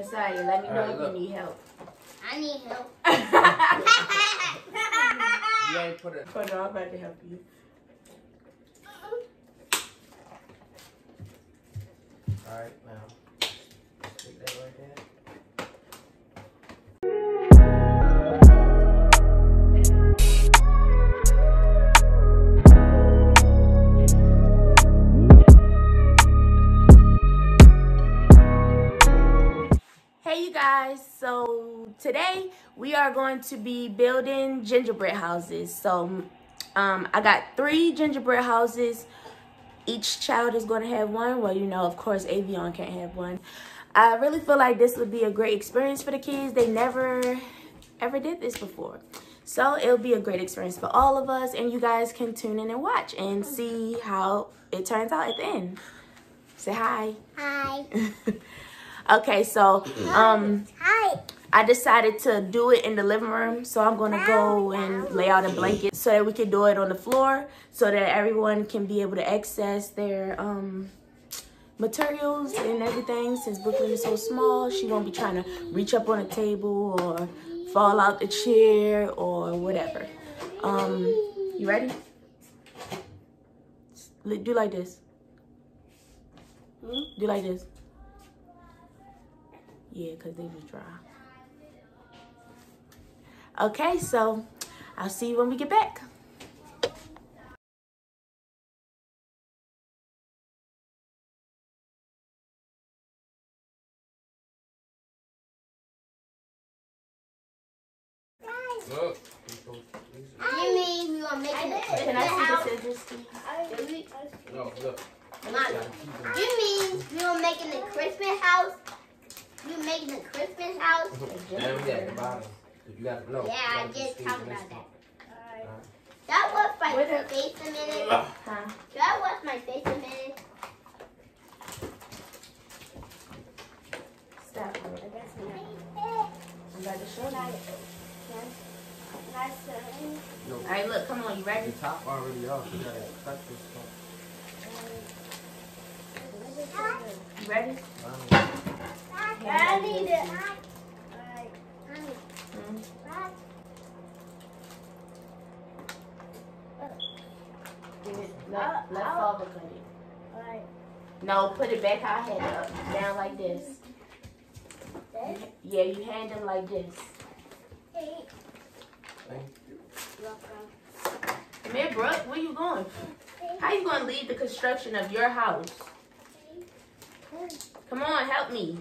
Messiah, let me know Alright, if look. you need help. I need help. You ain't put it. Hold on, I'm about to help you. Alright, now. Stick that right there. Guys, so today we are going to be building gingerbread houses. So um, I got three gingerbread houses. Each child is going to have one. Well, you know, of course, Avion can't have one. I really feel like this would be a great experience for the kids. They never ever did this before. So it'll be a great experience for all of us and you guys can tune in and watch and see how it turns out at the end. Say hi. Hi. okay, so um. I decided to do it in the living room, so I'm gonna go and lay out a blanket so that we can do it on the floor, so that everyone can be able to access their um materials and everything. Since Brooklyn is so small, she won't be trying to reach up on a table or fall out the chair or whatever. Um, you ready? Do like this. Do like this. Yeah, cause they be dry. Okay, so I'll see you when we get back. Look. You mean we are making Can I see the scissors, please? No, look. You mean we were making a Christmas house? You making the Christmas house? And we at the bottom. You gotta know. Yeah, I just squeeze talked about that. one. That was my Wait a- face a minute. Huh? That was my face a minute. Stop. I'm about to show you. No, All right, look, come on, you ready? the top already off. You gotta cut this part. You ready? I need it. Give it, uh, let, uh, let father cut it. No, put it back I had it up, down like this. Yeah, you hand them like this. Hey. Thank you. Come here, Brooke, where you going? How you gonna leave the construction of your house? Come on, help me.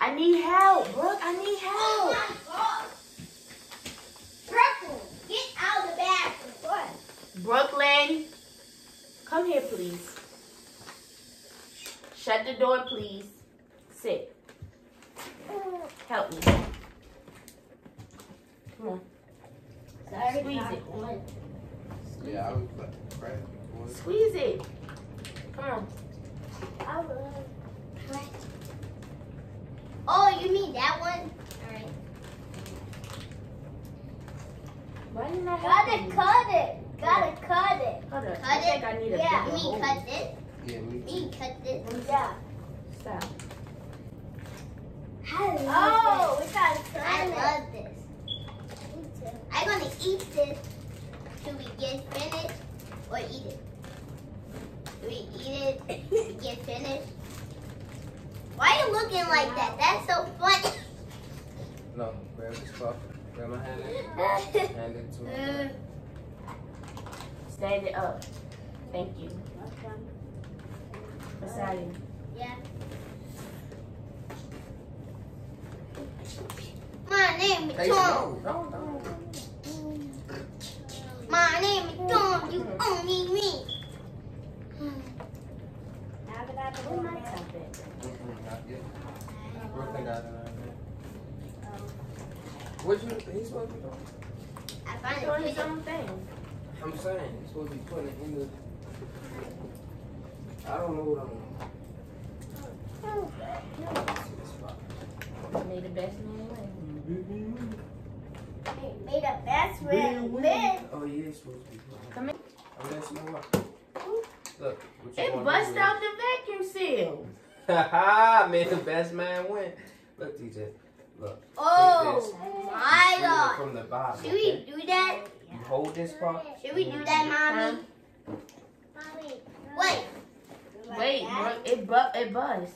I need help, Brooke, I need help. Oh Brooklyn, get out of the bathroom. Brooklyn, come here, please. Shut the door, please. Sit. Help me. Come on. Squeeze it. Yeah, I was like, right. Squeeze it. Come on. Oh, you mean that one? Alright. Why didn't I Gotta help cut it. Gotta cut it. Hold up. Cut I it. think I need a yeah, bigger me hole. cut this. Yeah, me Me cut this. Yeah. Stop. Oh, we gotta cut I love this. Me too. I'm gonna eat this. Should we get finished or eat it? Do we eat it? we get finished? Why are you looking like that? That's so funny. No, grab this cup. Grab my hand. Hand it to me. Stand it up. Thank you. Messiah. Yeah. My name is Hey, Tom. no, no, no. My name is Tom. You only me. Where my top at? Mm-mm, What you, he's supposed to be doing? I find Doing his own thing. I'm saying, he's supposed to be putting it in the. I don't know what I'm May the best man win. Made a best friend. Win. Oh, yeah, it's supposed to be. Come here. I'm gonna smell Look, what you It wanna bust do out the vacuum seal. Haha, man, the best man win. Look, DJ. Look. Oh my god. From the bottom. Should Okay? we do that? You hold this part. Should we do that, mommy? Wait. Wait, bro, it bu- it buzz.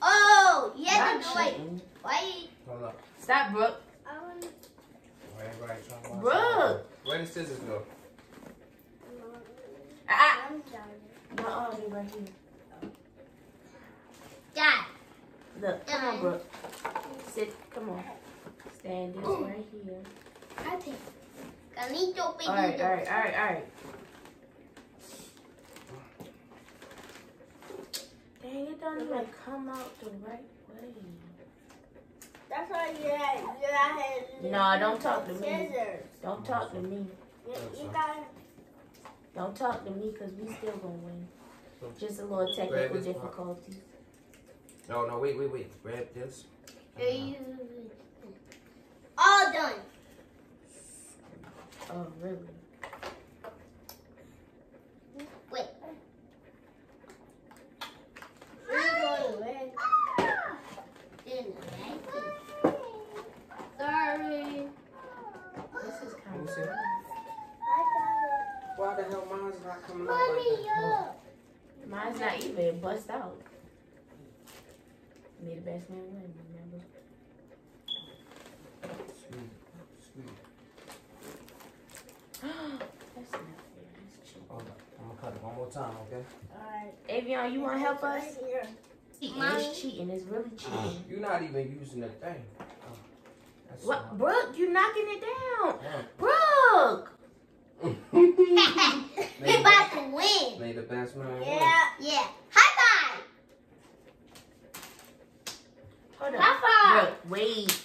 Oh, you have Not to do it. cheating. Hold up. Stop, Brooke. Right, right. try one Bruh. side. Where the scissors go? Ah, no, oh, right here. Dad. Look, come on, Brooke. Sit, come on. Stand this right here. I take. Ganito, All right, all right, all right, all right. Dang, it don't even come out the right way. That's why you had, you had No, don't talk to me. scissors. Don't talk to me. You, you got Don't talk to me because we still gonna win. Just a little technical this part. difficulties. No, no, wait, wait, wait. Grab this. All done. Oh, really? Wait. Didn't like it. Sorry. This is Let kind me of. see. I Why the hell mine's not coming out Mommy, like that? look. Mine's not even. It bust out. May the best man win, remember? Sweet, sweet. That's not fair. That's cheating. Hold up. I'm gonna cut it one more time, okay? Alright. Avion, you want to help us? Right. Cheating. Mommy. It's cheating. It's really cheating. You're not even using the thing. Oh, that's What, smart. Brooke? you're knocking it down, Yeah. Brooke? We're about to win. May the best man win. Yeah. Yeah. High five. Hold up. High five. Brooke, wait.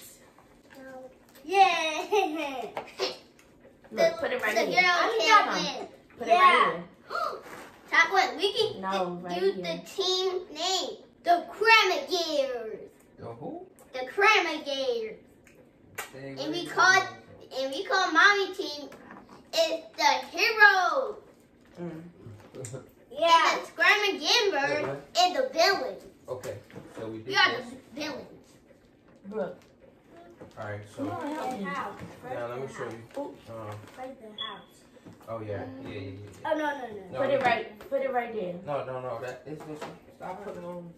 Yeah. Look, put it right the here. girl I can't got win. him. Put Yeah. it right here. Chocolate, we can No, right do here. the team name. The Cremagators. The who? The Cremagators. They And really we called, and we call mommy team is the Heroes. Mm. Yeah. And the Scramagambers is the villains. okay, so we did We are this. the villains. Brooke, Alright, come so on, help me. house. now let me show you. Uh, Right the house. oh yeah, yeah, yeah, yeah. Oh, no, no, no. No, Put it no. right. Put it right there. No, no, no. That is this one. Stop putting on.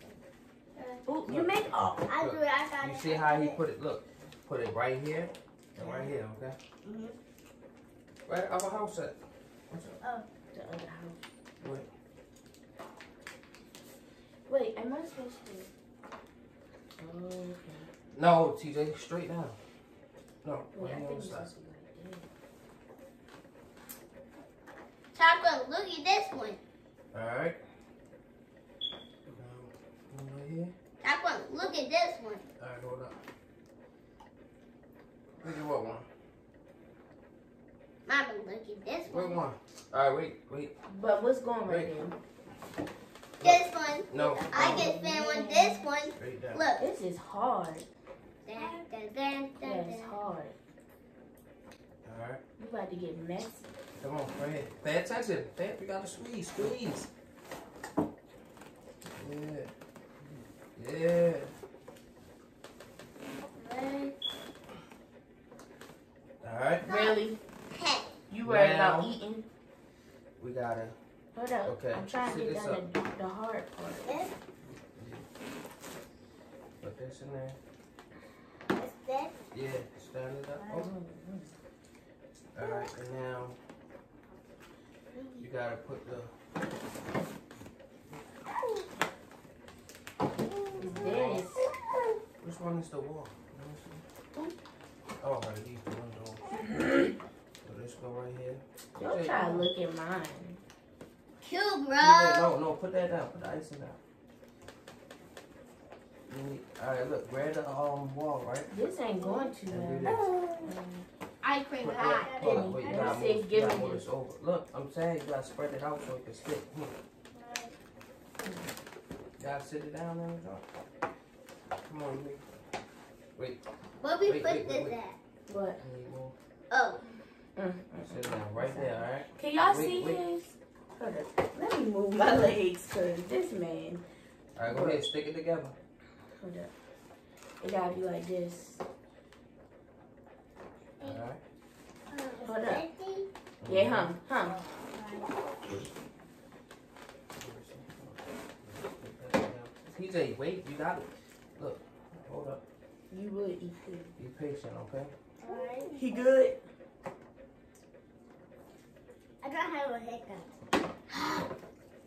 Ooh, you make. Oh, I do it. I got You it. see how he put it? Look, put it right here and right here. Okay. Mhm. Where our house at? What's up? the other house. Wait. Wait, am I supposed to? Oh, okay. No, TJ, straight down. No, Wait, I right think on the side. supposed to be like look at this one. All right. Now, one right here. Chocolate, look at this one. All right, hold up. Look at what one? Mama, look at this What one. one? All right, wait, wait. But what's going right Wait. there? This one. No. I no. can spin on this one. Straight down. Look. This is hard. Dun, dun, dun, Yeah, it's hard. All right. You about to get messy. Come on, right here. Pay attention. Pay, you gotta squeeze, squeeze. Yeah. Yeah. All right. Really? Hey, You worried about eating? We gotta. Hold up. Okay, I'm trying to sit get down the, the hard part. Put this in there. It's this. Yeah. Stand it up. Oh, Oh. All right. And now you gotta put the. It's this. Which one is the wall? Let me see. Oh, right. These the window. So this go right here. Don't try to look at mine. cute, TJ, bro. No, no, put that down. Put the icing down. All right, look, grab the um wall, right? This ain't going too And do well. this. Um, Ice cream Put hot. that- hold on, wait, you gotta move, you gotta move this. this over. Look, I'm saying you gotta spread it out so it can stick. Here. You gotta sit it down there. Come on, wait. Wait, Where we Wait, put wait, wait, this wait. at? what? I need more. Oh, Mm, mm, Sit down right there, all right? Can y'all see wait. his? Hold up. Let me move my legs, cause this man. All right, go ahead, stick it together. Hold up. It gotta be like this. Alright. Hold up. Yeah, hum, hum. TJ, wait, you got it. Look, hold up. You would eat it. Be patient, okay? Alright. He good? I don't have a haircut.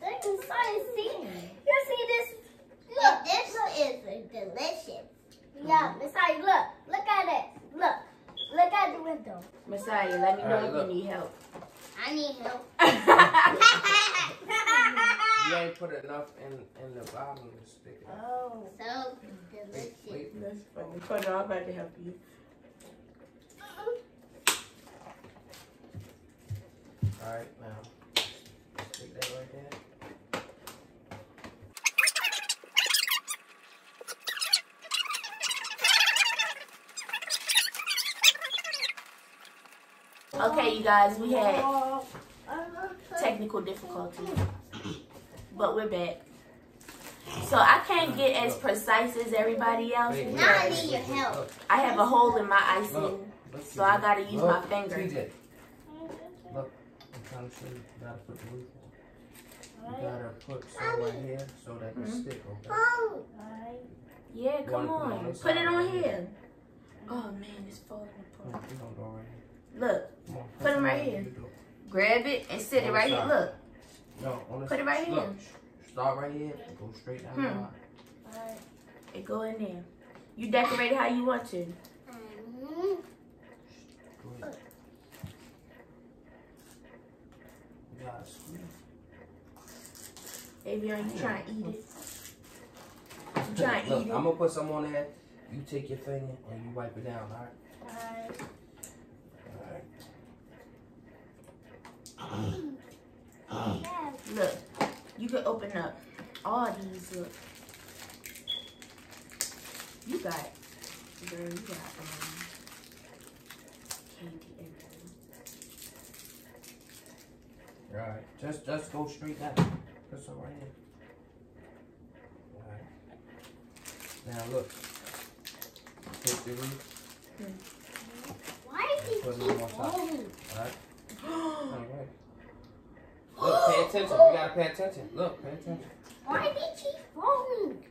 Look, I'm starting see. You see this? Look, this is delicious. Yeah, mm-hmm. Messiah, look. Look at it. Look. Look at the window. Messiah, let me know Alright, if look. you need help. I need help. You ain't put enough in in the bottom to stick it. Oh. So Wait, delicious. wait. That's funny. Hold on, I'm about to help you. Alright, now. Stick that right there. Okay, you guys, we had Oh. technical difficulties, but we're back. So I can't get as precise as everybody else Wait, wait, Now I because need your help. I have a hole in my look, icing, so I gotta use my finger. TJ, look, I'm trying to show you. You gotta put the roof on. You gotta put some right here so that it Mhm. stick, okay? Alright. Yeah, come wanna put it on on, put it on right here. Oh man, it's falling apart. on, you don't go right here. Look, Come on, Put 'em some right here. grab it and sit it right the here. Look, No, on this Put it right look, here. Start right here. Go straight down the Hmm. line. Alright. it go in there. You decorate it how you want to. mm, Go ahead. You gotta squeeze. Avion, you trying to eat it? Trying to Look, eat it? I'm gonna put some on there. You take your finger and you wipe it down, alright? Alright. Alright. Look, you can open up all these. Look, you got, girl, you got um, candy everywhere. Alright. Just just go straight down. Put some right here. Alright. Now look. Take the roof. why did Put he keep on falling? Alright. Alright. Look, pay attention. You gotta pay attention. Look, pay attention. Why did he falling?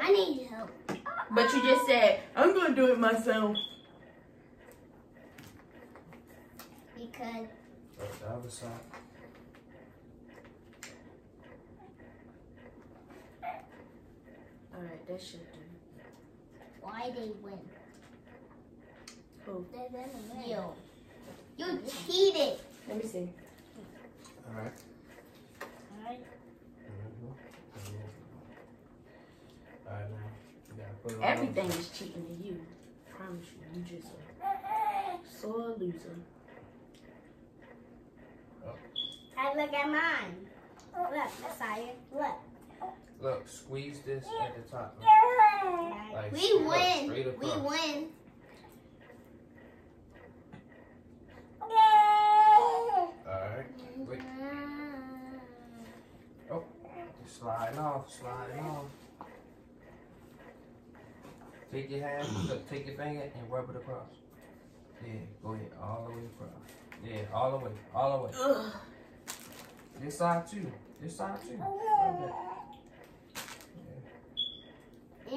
I need help. But you just said I'm gonna do it myself. Because Look, the other side. All right, that should do. why they win? Who? They didn't win. You. You cheated. Let me see. Alright. Alright. Mm-hmm. Alright now. You gotta put it on. Everything is cheating to you. I promise you, you just a sore loser. Oh. And look at mine. Look, Messiah. Look. Look, squeeze this at the top. Like, We look, win. straight We win. Alright. Wait. Oh, sliding off, sliding off. Take your hand, look, take your finger and rub it across. Yeah, go ahead, all the way across. Yeah, all the way, all the way. Ugh. This side too. This side too. Rub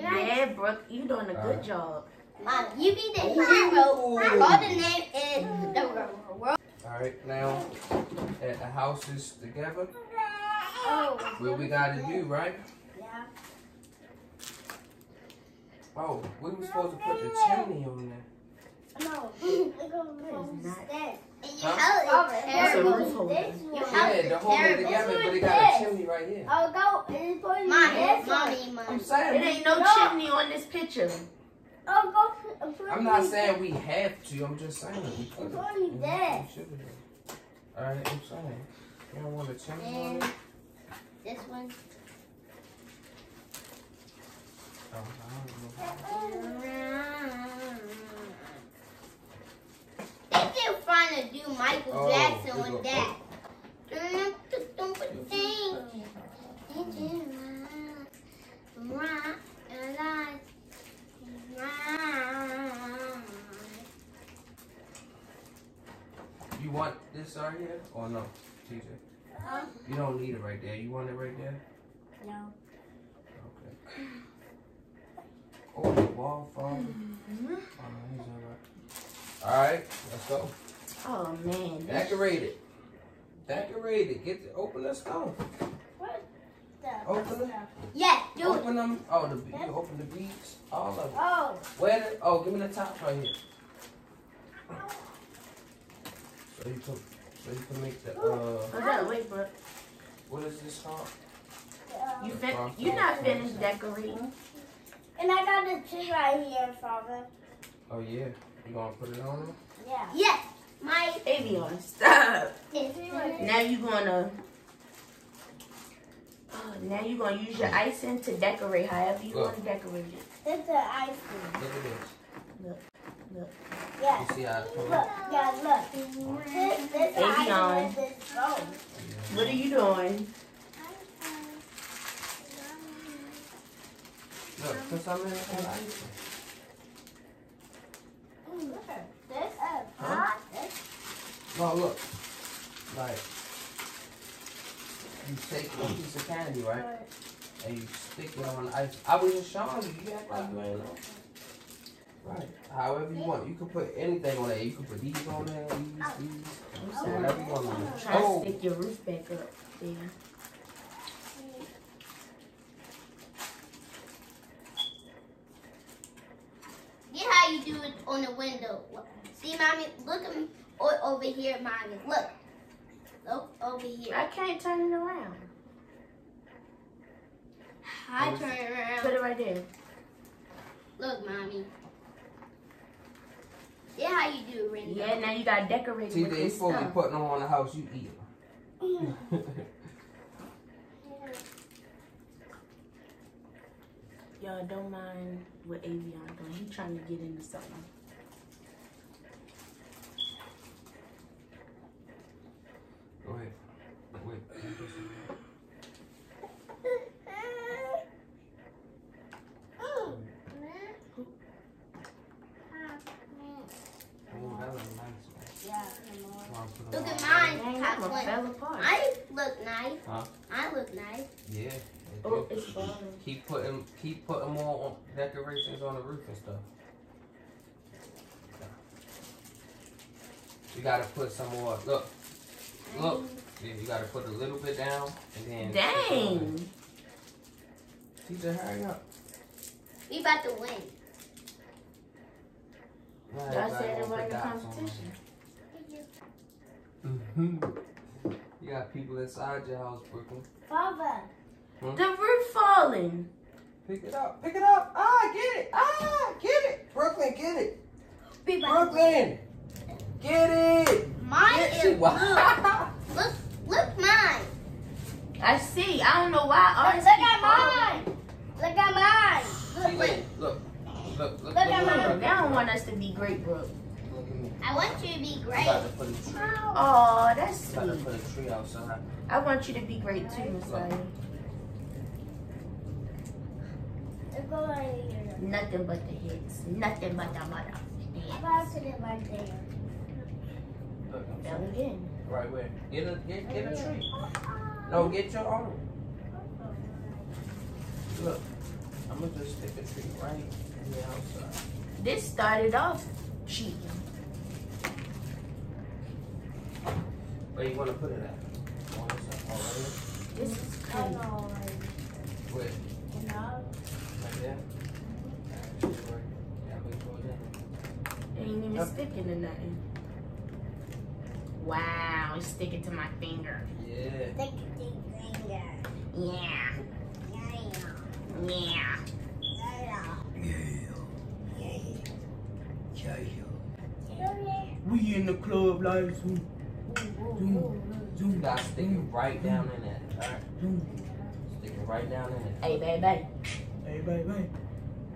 that. You know, Yeah, Brooke, you're doing a good Alright. job. Mom, you be the hero. All the name is the world. Alright, now that the house is together, Oh. what we gotta do, right? Yeah. Oh, we were supposed to put the chimney on there. No. We're going That is to not- stairs. And your Huh? house is terrible. roof holder. This Your one. house Yeah, is to hold it terrible. together, but it This got a chimney right here. I'll go and put you Mommy, this one. mommy, I'm mommy. It ain't no No. chimney on this picture. I'll go put, uh, put I'm not saying we have to. I'm just saying we could. It's only there. All right, I'm saying you don't want a chimney on And it. this one. Oh, I don't know. gonna do Michael oh, Jackson with that. You want this right here or no, TJ? Huh? You don't need it right there. You want it right there? No. Okay. Oh, the wall phone. Mm -hmm. all right, let's go. Oh man. this- Decorate it. Decorate it. Get the, open the stove. What the? Open it. Yeah, do it. Open them. Oh, the be- you open the beads. All of it. Oh. Where the? Oh, give me the top right here. So you can, so you can make the uh, Hold up, wait, bro. what is this called? You fin- you not finished decorating. And I got the tree right here, Father. Oh yeah, you gonna put it on Yeah. Yes. My. Avion, stop. Now you're gonna. Oh, now you're gonna use your icing to decorate however you Look. want to decorate it. This an the ice cream. Look at this. Look. look. Yeah. You see how it's coming? Look. Yeah, look. This, this Baby ice on. cream is this. What are you doing? Look, put some in the icing. Look at this. Uh, Huh? This. No, look. Like, you take a piece of candy, right? And you stick it on ice. I was just showing you. You act like you ain't know. Right. However you want. You can put anything on there. You can put these on there, these, these. So whatever you want on there. Try to Oh, stick your roof back up there. Get how you do it on the window. See, mommy, look at me o- over here, mommy. Look. Look over here. I can't turn it around. I turn it around. Put around. it right there. Look, mommy. Yeah, how you do it, Renee. Yeah, now you got decorated see, with they this supposed to be putting them on the house. You eat them. Y'all don't mind what Avion doing. He trying to get into something. Go ahead. Wait. put this in there. Oh, that was nice. Yeah. Come on, put 'em Look at mine. Top. I look nice. I look nice. Yeah. Oh, it's falling. Keep putting, keep putting more on decorations on the roof and stuff. You gotta put some more. Look, look. Yeah, you gotta put a little bit down and then. Dang. Teacher, hurry up. We about to win. Now Y'all everybody said it wanna wasn't a dots on competition. Mhm. You got people inside your house, Brooklyn. Father. The roof falling. Pick it up. Pick it up. Ah, get it. Ah, get it. Brooklyn, get it. We Brooklyn, get it. Mine Get is you. blue. Look, look mine. I see. I don't know why. Ours look keep at mine. Look at mine. See, look, look, look, look, Look at look, mine. look, They don't want us to be great, bro. Look at me. I want you to be great. to put a tree. Oh, that's I'm about to put a tree outside. I want you to be great too, Messiah. Look. Nothing but the hits. Nothing but the mother. I'm about to put it right there. Look, I'm again. Right where? Get a get, get a tree. Uh-huh. No, get your own. Look, I'm gonna just stick a tree right in the outside. This started off cheating. Where you wanna put it at? On this side? This is I crazy. know. here? Where? You know? Right there? Alright, just right. Yeah, we go there. It ain't even sticking to nothing. Wow, it's sticking to my finger. Yeah. Stick the finger. Yeah, Yeah. yeah. We in the club like zoom, You gotta stick it right down in there. Alright? Stick it right down in there. Hey, baby. Hey, baby.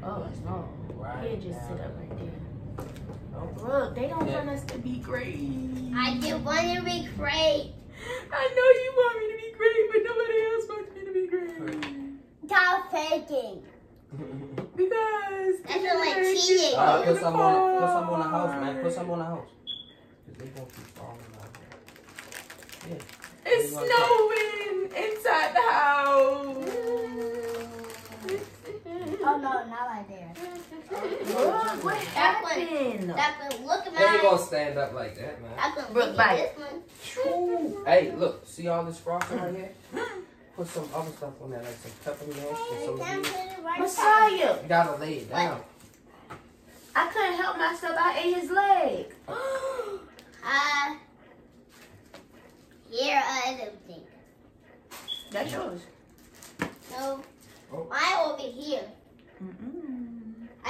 Oh, it's wrong. Right Here, just sit down up right there. Oh. Look, they don't want us to be great. I just want to be great. I know you want me to be great, but nobody else wants me to be great. Stop faking. Because That feel like cheating. just Alright, put falling some on. Put some on the house, man. apart. Put some on the house. Cause they gonna keep falling out. Yeah. It's snowing inside the house. Oh no, not right there. Look, what happened? Declan, look at They ain't mine. gonna stand up like that, man. Declan, Look, look bite. at this one. Hey, look, see all this frosting right here? Put some other stuff on there, like some peppermint and some Can't of these. it right Messiah, You gotta lay it down. I couldn't help myself. I ate his leg. Uh, here I don't think. That's yours. No, Oh. mine over here. Mm-mm.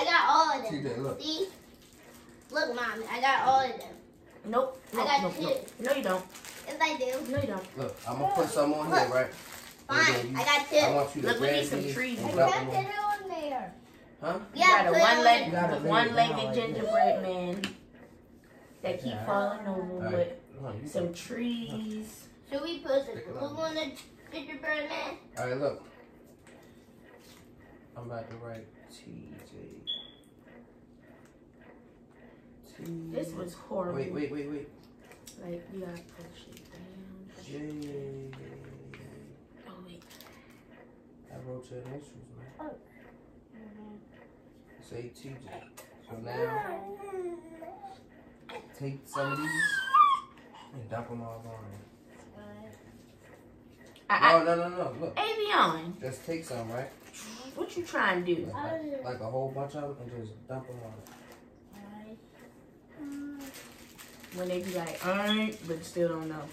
I got all of See them. that, look. See? Look, mommy, I got all of them. Nope. I Nope, got nope, two. nope. No, you don't. Yes, I do. No, you don't. Look, I'm gonna put some on here, right? Fine, you- I got two. I two. want you to Look, we need some trees and in dump Can't put it on there. Huh? You Yeah, got a one on leg, You gotta one-legged like gingerbread man that keep Yeah. falling over Alright. with on, you some trees. Should we put some glue on the gingerbread man? Alright, look. I'm about to write TJ. This was horrible. Wait, wait, wait, wait. Like you gotta push it down. J. Oh wait. I wrote your initials, man. Oh. Say TJ. So now, take some of these and dump them all on there. I, No, no, no, no. Look, Avion, just take some, right? what you trying to do? Like, like a whole bunch of them and just dump them on it. When they be like, alright, but still don't know.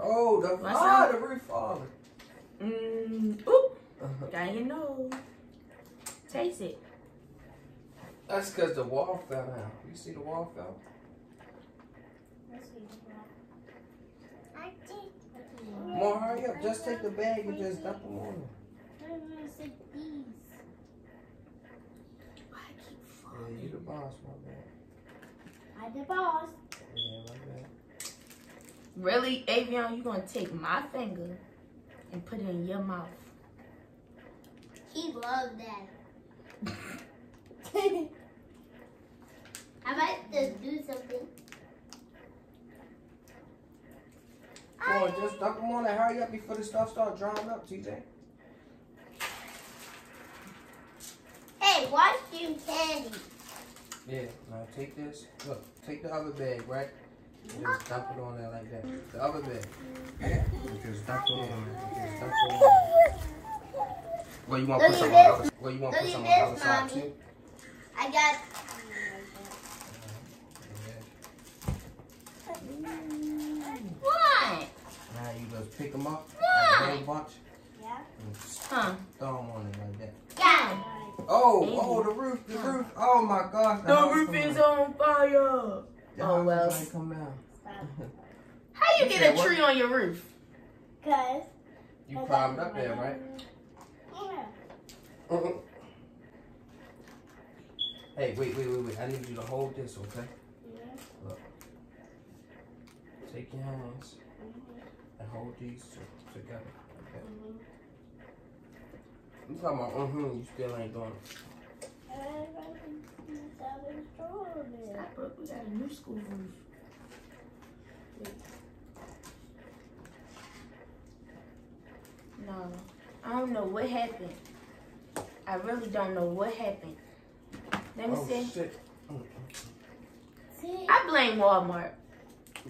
Oh, the What's ah, the roof falling. Mmm. Oop. Got your nose. Taste it. That's because the wall fell down. You see the wall fell? I did. More hurry up. Just take the bag and just dump them on there. I'm gonna say these. Why I keep Yeah, falling? you the boss, my man. I the boss. Yeah, my bad. Really, Avion, you gonna take my finger and put it in your mouth? He loves that. I might just do something. Come on, just dump them on there. Hurry up before the stuff start drying up, TJ. Hey, watch you candy. Yeah, now take this. Look, take the other bag, right? And just dump it on there like that. The other bag. Yeah. just dump it on there. Just dump it on there. Well, you want to put some on the other Well, you want to put some on the other side too? I got. What? Now you just pick them up, Why? like a whole bunch, Yeah. and Huh? throw them on there like that. Yeah. Right. Oh, Easy. oh, the roof, the roof. Oh my gosh. The house roof is down. on fire. The Oh, house is well. come down. Stop. How you You get said a what? tree on your roof? Cause. You climbed up there, right? Yeah. Hey, wait, wait, wait, wait. I need you to hold this, okay? Yeah. Take your hands and hold these two together. Okay. I'm talking about, mm-hmm, you still ain't doing it. Stop, bro. We got a new school roof. No, I don't know what happened. I really don't know what happened. Let me oh, see. shit. See, I blame Walmart.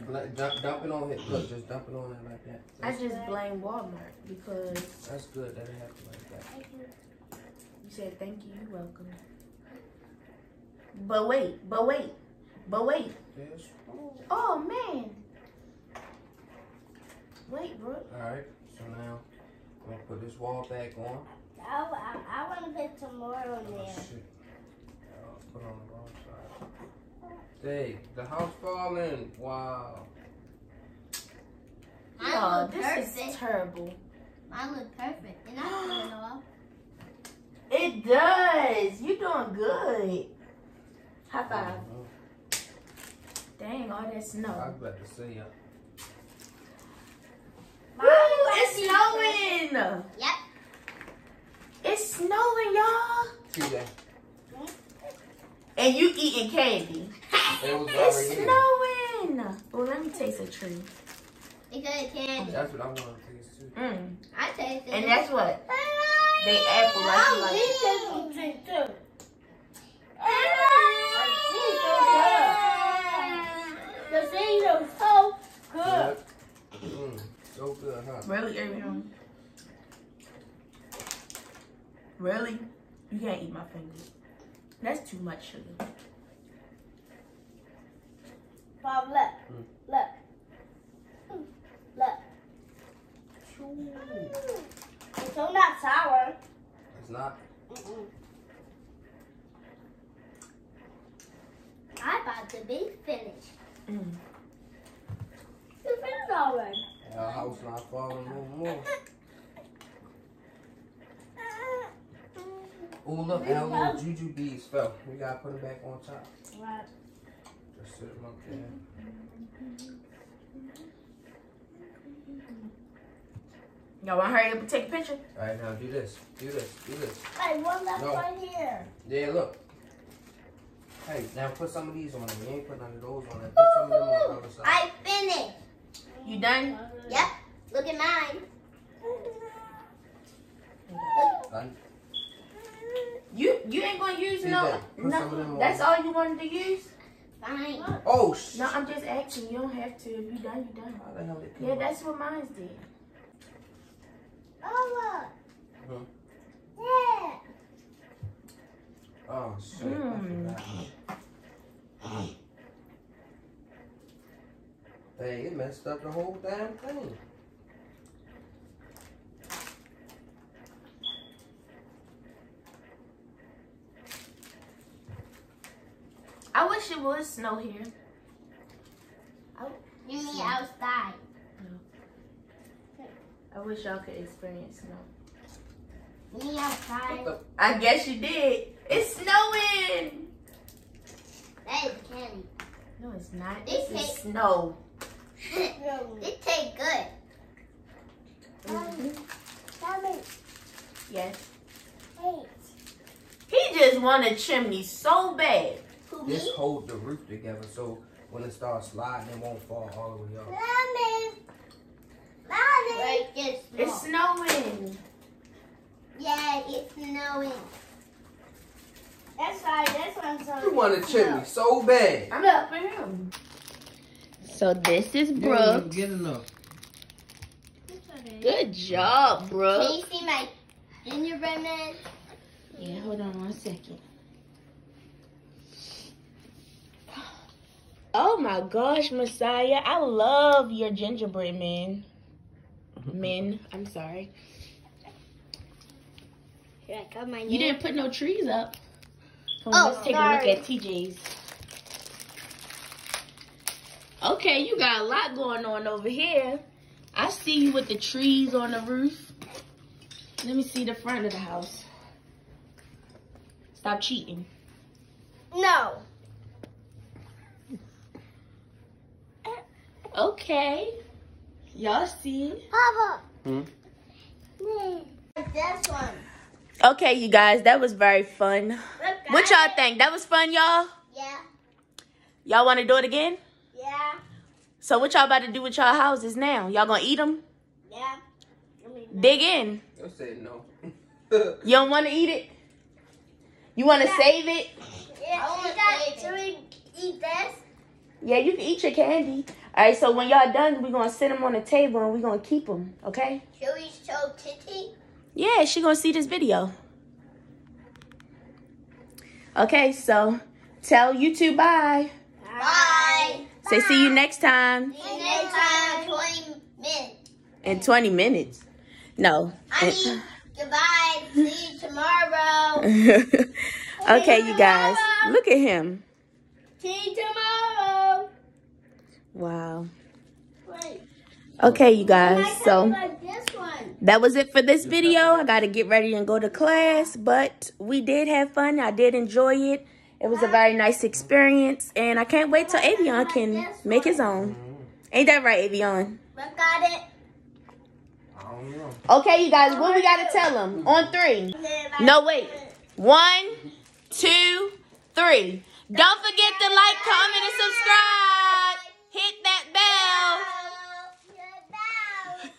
Bla- Dump, dump it on it. Look, just dump it on there like that. I That's, just blame Walmart because that's good that it happened like that. you said thank you. You're welcome. But wait, but wait, but wait. Yes. Oh man. Wait, bro. Alright, so now I'm gonna put this wall back on. I, I, I want to put some more on Oh, there. shit. Oh, put on the wrong side. Dang, the house falling. Wow. Mine Oh, look this perfect. is terrible. Mine look perfect. And I'm falling off. It does. You're doing good. High five. Dang, all that snow. I snow. was about to say, uh, Woo, it's snowing. Yep. It's snowing, y'all. TJ. And you eating candy. It was It's snowing. Well, let me taste a tree. Because it candy. That's what I want to taste too. Mm. I taste it. And that's what they apple like you like. This is some tree too. The things are so good. Mm, so good, huh? Really, everyone? Really? You can't eat my fingers. That's too much sugar. Bob, look. Look. Look. It's still not sour. It's not. Mm-mm. I about to be finished. Mm. You finished already. Our house not falling no more. Oh look, our little juju beads fell. We gotta put them back on top. Right. Just sit them up there. Y'all want to hurry up and take a picture? All right, now do this. Do this. Do this. Hey, one left No. right here. Yeah, look. Hey, now put some of these on it. We ain't put none of those on it. Put some of them on the other side. I finished. You done? Yep. Look at mine. Done. You you ain't gonna use See no that? Put some of them no. That's all you wanted to use? Fine. Oh, sh- No, I'm just asking. You don't have to. If you done, you done. Oh, How the hell it Yeah, out? that's what mine's did. Oh, look. Yeah. Oh, shit. I. Hmm. Hey, it messed up the whole damn thing. I wish it would snow here. Oh, you mean outside. I wish y'all could experience snow. Mean outside. I guess you did. It's snowing. That is candy. No, it's not. This is snow. it tastes good. Mommy. Mommy. Yes. Hey. He just want a chimney so bad. Who the- This me? hold the roof together so when it starts sliding, it won't fall all the way off. Mommy. Mommy. Right this It's snowing. Yeah, it's snowing. That's right. That's what I'm saying. You want a chimney so bad. I'm helping him. So this is You don't Brooke. get enough. Good job, Can Brooke. you see my gingerbread man? Yeah, hold on one second. Oh my gosh, Messiah. I love your gingerbread men. Mm-hmm. Men, I'm sorry. Here, I cut my You didn't put no trees up. Come Oh, let's take a look at TJ's. Okay, you got a lot going on over here. I see you with the trees on the roof. Let me see the front of the house. Stop cheating. No. Okay. Y'all see? Papa. Hmm? This one. Okay, you guys, that was very fun. Look, What y'all think? That was fun, y'all? Yeah. Y'all want to do it again? Yeah. So what y'all about to do with y'all houses now? Y'all gonna eat them? Yeah. I mean, Dig in. You said no. You don't want to eat it? You want to Yeah. save it? yeah. We we got, got- eat this? Yeah, you can eat your candy. All right, so when y'all done, we gonna sit them on the table and we gonna keep them, okay? Should we show Titty? Yeah, she gonna see this video. Okay, so tell YouTube bye. Bye. Say see you next time See you next time. 20 minutes. in 20 minutes. No. I mean, goodbye. See you tomorrow. okay, you guys. Look at him. See you tomorrow. Wow. Okay, you guys. So like this one. that was it for this video. I got to get ready and go to class, but we did have fun. I did enjoy it. It was a very nice experience, and I can't wait till Avion can make his own. Ain't that right, Avion? Look at it. I don't know. Okay, you guys, what we got to tell them? On three. No, wait. One, two, three. Don't forget to like, comment, and subscribe. Hit that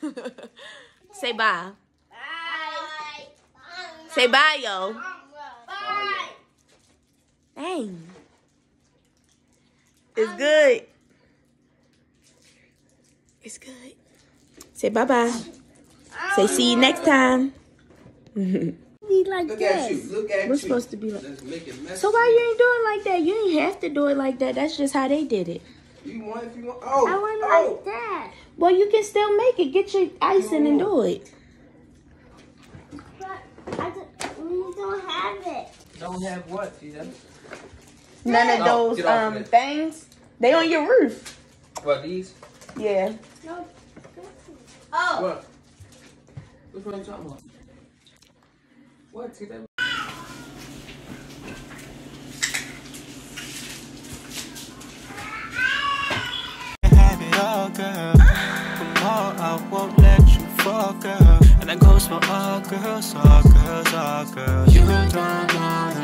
bell. Say bye. Bye. Say bye, yo. Bye. Dang. It's good. It's good. Say bye bye. Say see you next time. be like Look at you. Look at We're you. supposed to be like. Just make it messy. So why you ain't doing like that? You ain't have to do it like that. That's just how they did it. You want if you want. Oh. I want oh. like that. Well, you can still make it. Get your icing and do it. But I don't, don't have it. Don't have what? See? None of No, those um of things. They on your roof. What these? Yeah. No. Oh. What? Which one you talking about? What? all, girl. come on, I won't let you fall, girl. And that goes for all girls, all girls, all girls. You don't know.